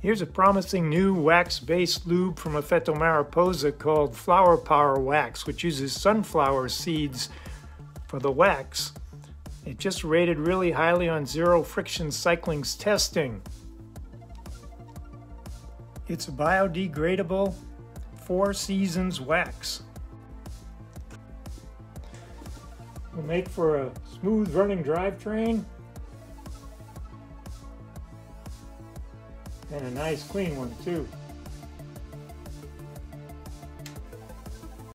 Here's a promising new wax-based lube from Effetto Mariposa called Flower Power Wax, which uses sunflower seeds for the wax. It just rated really highly on Zero Friction Cycling's testing. It's a biodegradable four seasons wax. Will make for a smooth running drivetrain and a nice clean one too.